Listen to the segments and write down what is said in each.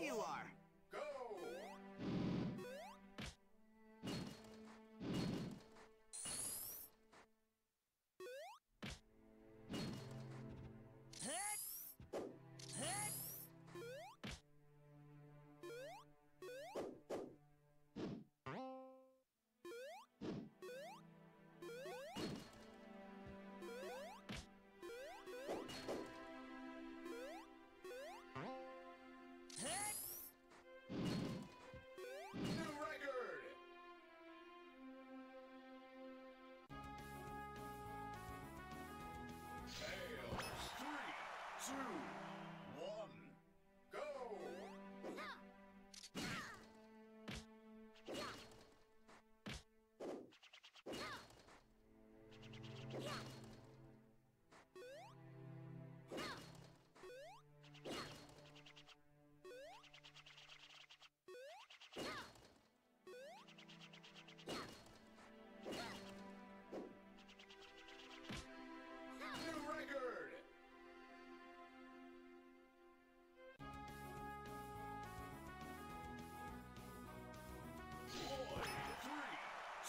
You are.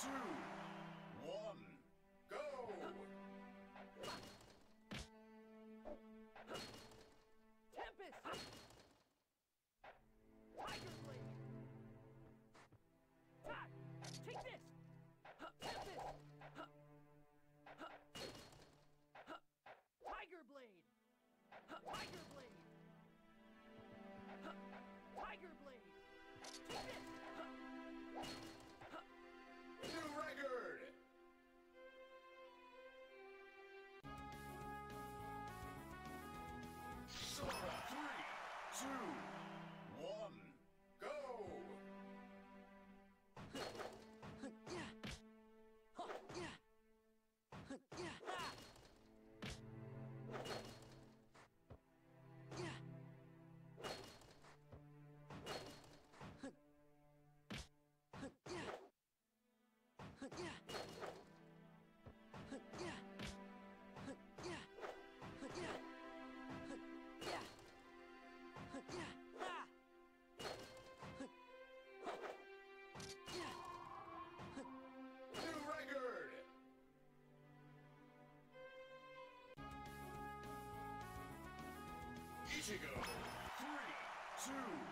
Two, Ichigo, three, two,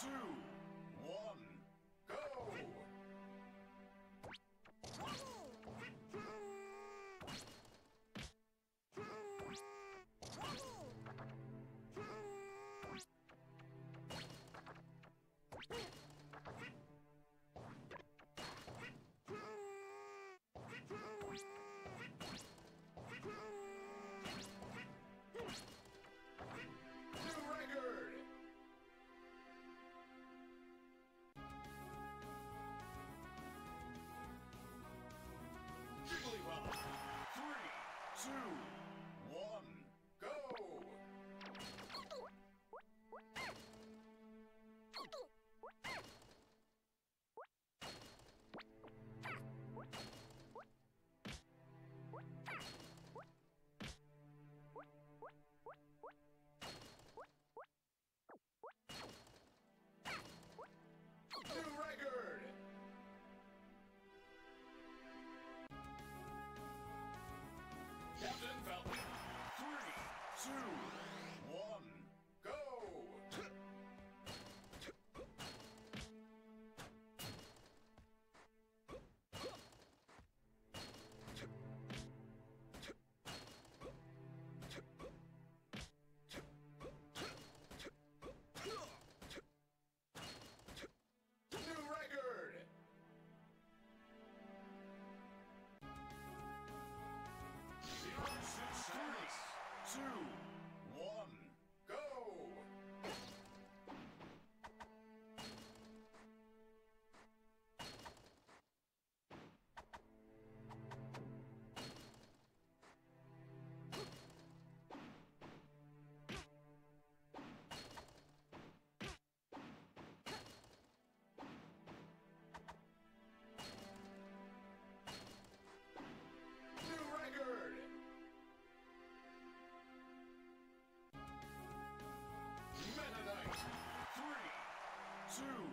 two. Two, two, two, two,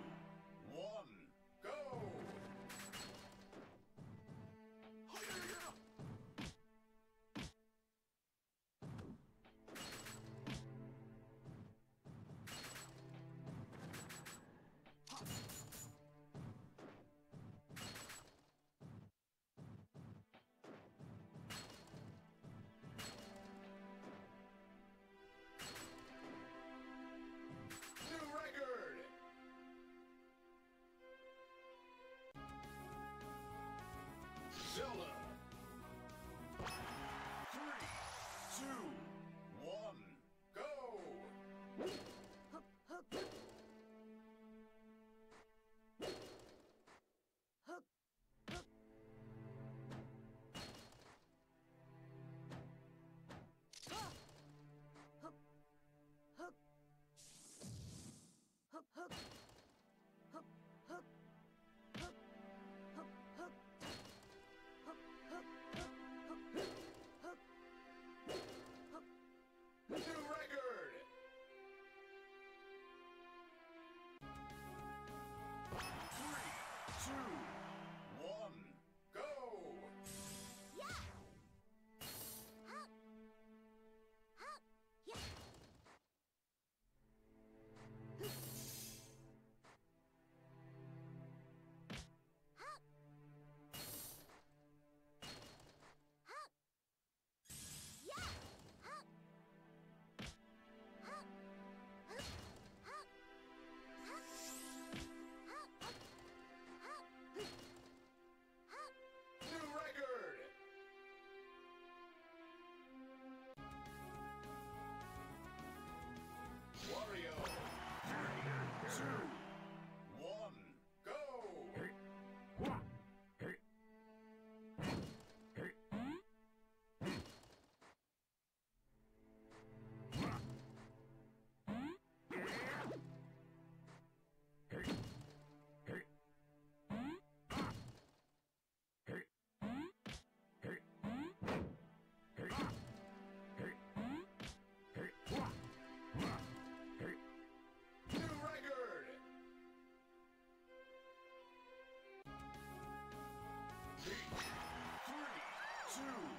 two.